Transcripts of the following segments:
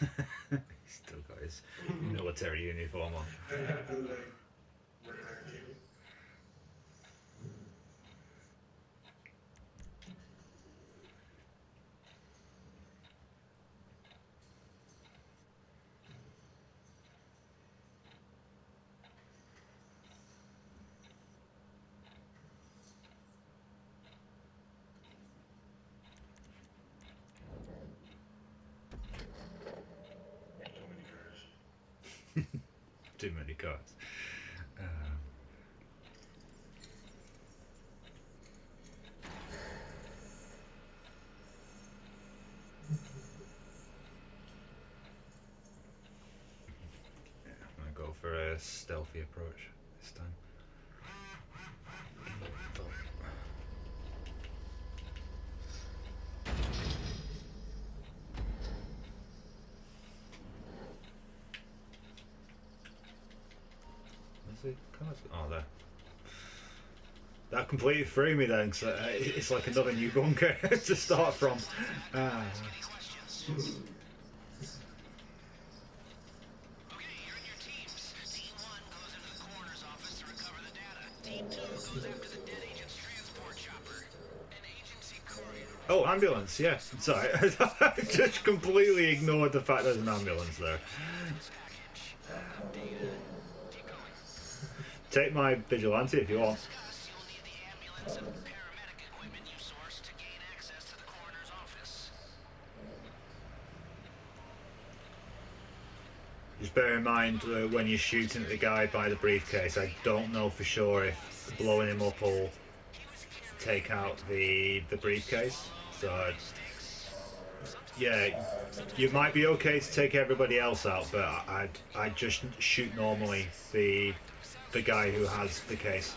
He's still got his military uniform on. Too many cards. Um, yeah, I'm gonna go for a stealthy approach this time. Oh, there. That completely threw me then, because uh, it's like another new bunker to start from. Courier. Oh, ambulance, yes. Sorry. I just completely ignored the fact there's an ambulance there. Take my vigilante if you want. Just bear in mind uh, when you're shooting at the guy by the briefcase, I don't know for sure if blowing him up will take out the the briefcase. So yeah, you might be okay to take everybody else out, but I'd I'd just shoot normally the the guy who has the case.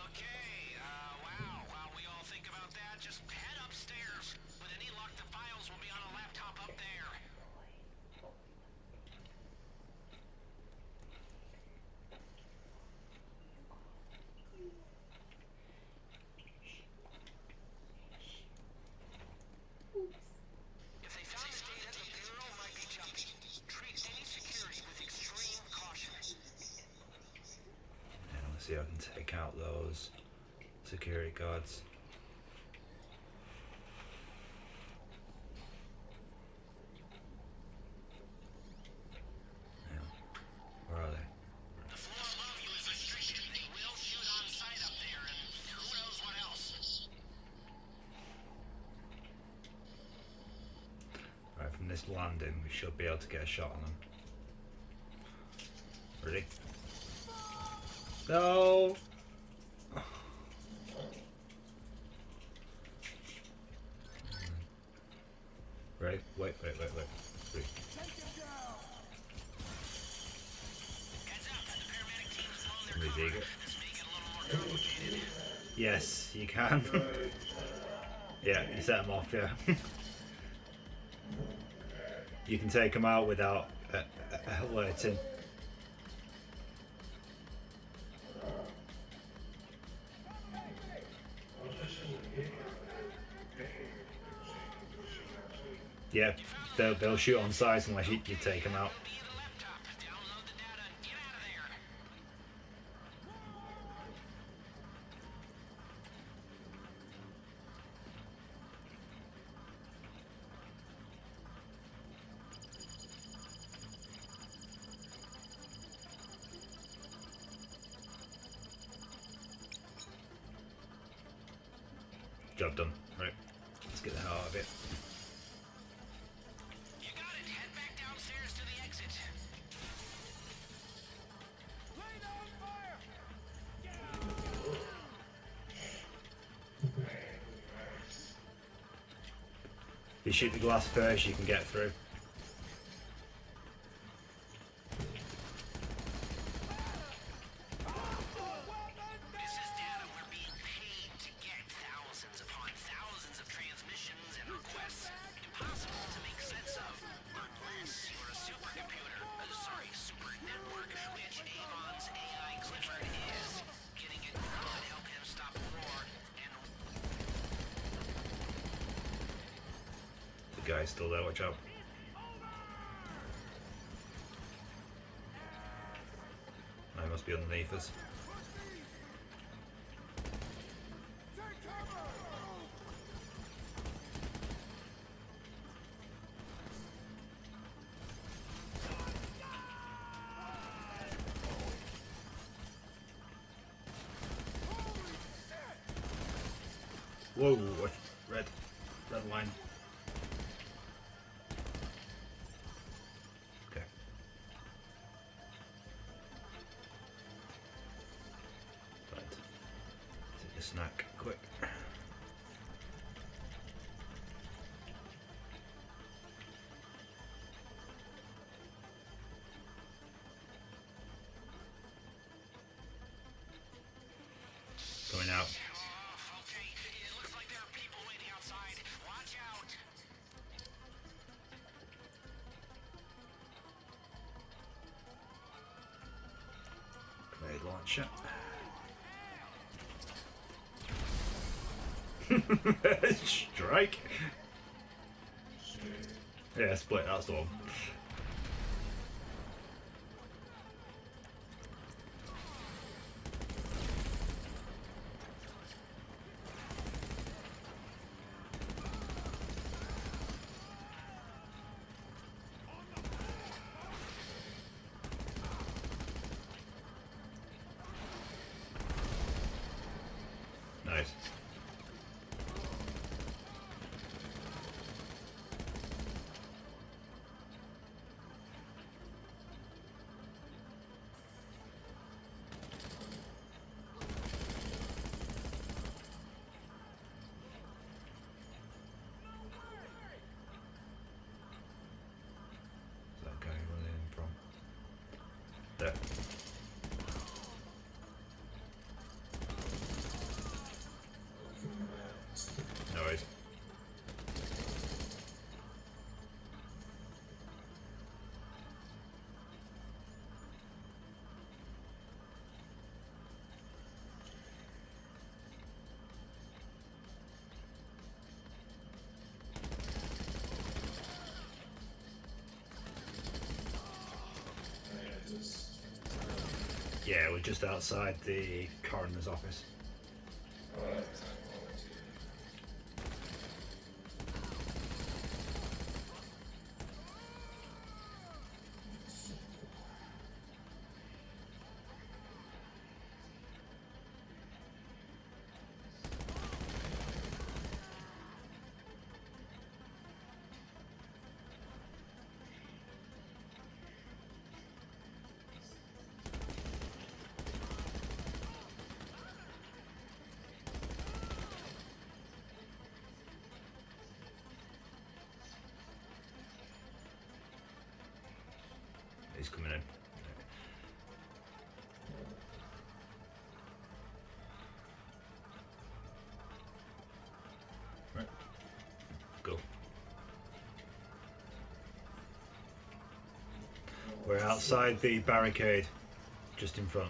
see I can take out those security guards. Yeah. Where are they? The floor above you is restricted. They will shoot on sight up there, and who knows what else. Right, from this landing, we should be able to get a shot on them. Ready? No. Right. Wait, wait, wait, wait. Three. Yes, you can. yeah, you set them off, yeah. you can take them out without uh, uh, uh alerting. Yeah, they'll, they'll shoot on sight unless you, you take them out. Job done. Right, let's get the hell out of it. You shoot the glass first, you can get through. Guy's still there, watch out. I must be underneath us. Whoa, red, red line. Strike. Yeah, split. That's the one. Nice. There. Yeah, we're just outside the coroner's office. he's coming in. Go. We're outside the barricade, just in front.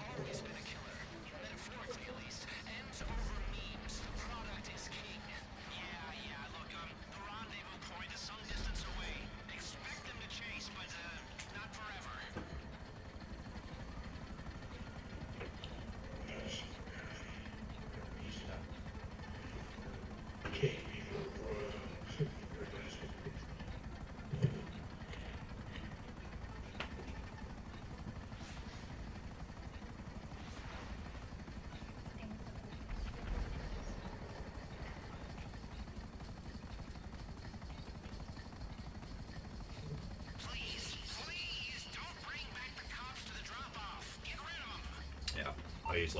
I use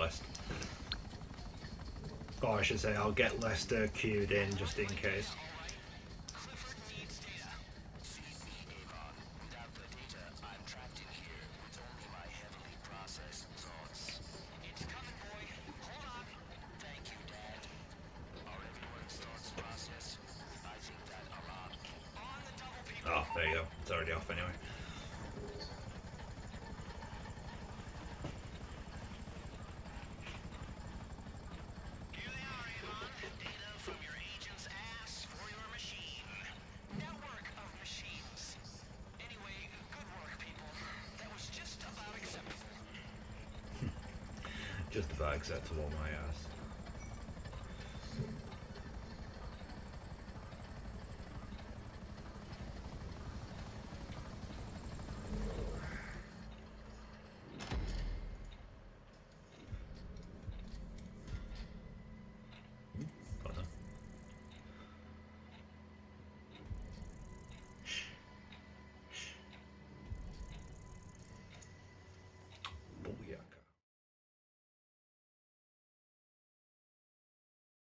Or I should say I'll get Lester queued in just in case. just the bag sets of all my uh,